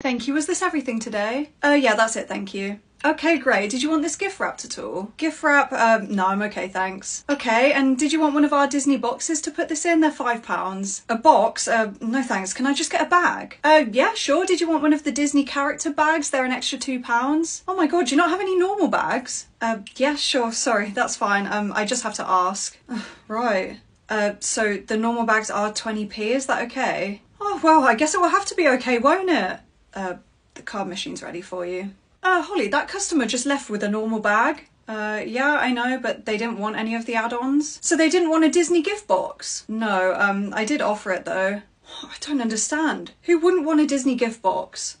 Thank you. Was this everything today? Uh, yeah, that's it. Thank you. Okay, great. Did you want this gift wrapped at all? Gift wrap? Um, no, I'm okay, thanks. Okay, and did you want one of our Disney boxes to put this in? They're five pounds. A box? Uh, no thanks. Can I just get a bag? Uh, yeah, sure. Did you want one of the Disney character bags? They're an extra two pounds. Oh my god, do you not have any normal bags? Uh, yeah, sure. Sorry, that's fine. Um, I just have to ask. right. Uh, so the normal bags are 20p, is that okay? Oh, well, I guess it will have to be okay, won't it? Uh, the card machine's ready for you. Uh, Holly, that customer just left with a normal bag. Uh, yeah, I know, but they didn't want any of the add-ons. So they didn't want a Disney gift box? No, um, I did offer it though. I don't understand. Who wouldn't want a Disney gift box?